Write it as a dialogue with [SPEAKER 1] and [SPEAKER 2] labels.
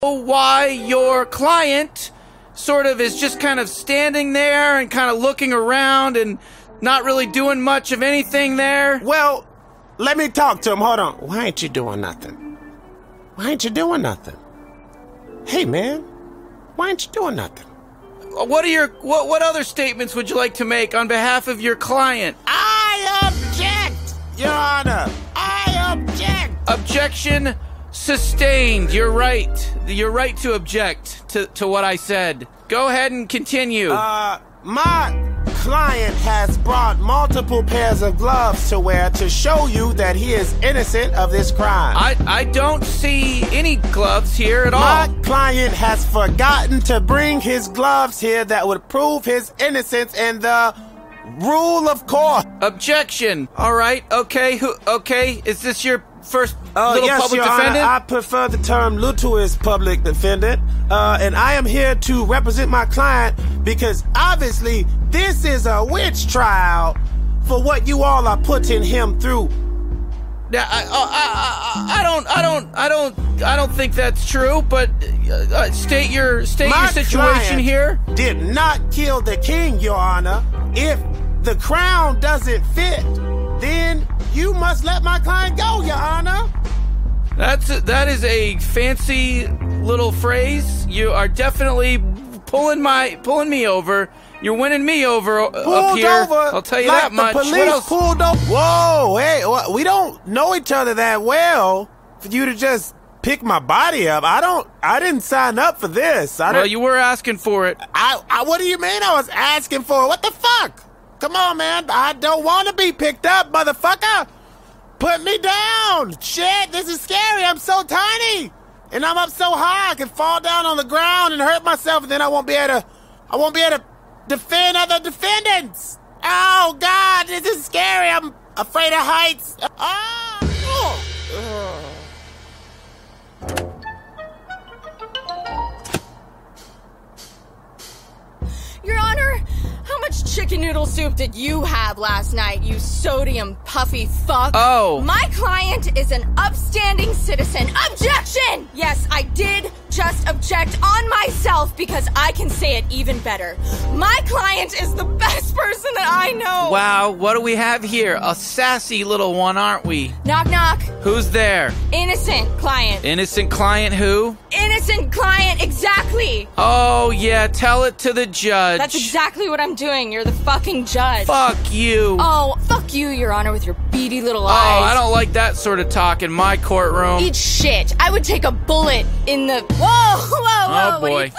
[SPEAKER 1] why your client sort of is just kind of standing there and kind of looking around and not really doing much of anything there?
[SPEAKER 2] Well, let me talk to him. Hold on. Why ain't you doing nothing? Why ain't you doing nothing? Hey, man. Why ain't you doing nothing?
[SPEAKER 1] Uh, what are your what what other statements would you like to make on behalf of your client?
[SPEAKER 2] I object, Your Honor. I object.
[SPEAKER 1] Objection sustained. You're right. You're right to object to, to what I said. Go ahead and continue.
[SPEAKER 2] Uh, my client has brought multiple pairs of gloves to wear to show you that he is innocent of this crime.
[SPEAKER 1] I, I don't see any gloves here at
[SPEAKER 2] My
[SPEAKER 1] all.
[SPEAKER 2] My client has forgotten to bring his gloves here that would prove his innocence and the rule of court.
[SPEAKER 1] Objection. All right. Okay. Who? Okay. Is this your first
[SPEAKER 2] Uh,
[SPEAKER 1] little
[SPEAKER 2] yes,
[SPEAKER 1] public
[SPEAKER 2] Your
[SPEAKER 1] defendant?
[SPEAKER 2] Honor, I prefer the term lutuous public defendant, uh, and I am here to represent my client because obviously this is a witch trial for what you all are putting him through.
[SPEAKER 1] Now, I, I, I, I don't, I don't, I don't, I don't think that's true. But uh, uh, state your state
[SPEAKER 2] My
[SPEAKER 1] your situation here.
[SPEAKER 2] Did not kill the king, Your Honor. If the crown doesn't fit, then you must let my client go, Your Honor.
[SPEAKER 1] That's that is a fancy little phrase. You are definitely pulling my pulling me over. You're winning me over uh, up
[SPEAKER 2] Pulled
[SPEAKER 1] here.
[SPEAKER 2] over.
[SPEAKER 1] I'll tell you
[SPEAKER 2] like
[SPEAKER 1] that much.
[SPEAKER 2] The police pulled over. Whoa, hey, we don't know each other that well for you to just pick my body up. I don't. I didn't sign up for this. I
[SPEAKER 1] well, you were asking for it.
[SPEAKER 2] I, I. What do you mean? I was asking for it? What the fuck? Come on, man. I don't want to be picked up, motherfucker. Put me down. Shit, this is scary. I'm so tiny, and I'm up so high. I can fall down on the ground and hurt myself, and then I won't be able to. I won't be able to defend other defendants. Oh God, this is scary. I'm afraid of heights. Oh.
[SPEAKER 3] Chicken noodle soup did you have last night, you sodium puffy fuck?
[SPEAKER 1] Oh.
[SPEAKER 3] My client is an upstanding citizen. Objection! Yes, I did just object on myself because I can say it even better. My client is the best person that I know.
[SPEAKER 1] Wow, what do we have here? A sassy little one, aren't we?
[SPEAKER 3] Knock knock.
[SPEAKER 1] Who's there?
[SPEAKER 3] Innocent client.
[SPEAKER 1] Innocent client who?
[SPEAKER 3] Innocent client, exactly.
[SPEAKER 1] Oh yeah, tell it to the judge.
[SPEAKER 3] That's exactly what I'm doing. You're the fucking judge.
[SPEAKER 1] Fuck you.
[SPEAKER 3] Oh, fuck you, Your Honor, with your beady little
[SPEAKER 1] Oh,
[SPEAKER 3] eyes.
[SPEAKER 1] I don't like that sort of talk in my courtroom.
[SPEAKER 3] Eat shit. I would take a bullet in the. Whoa, whoa, whoa.
[SPEAKER 1] Oh, boy.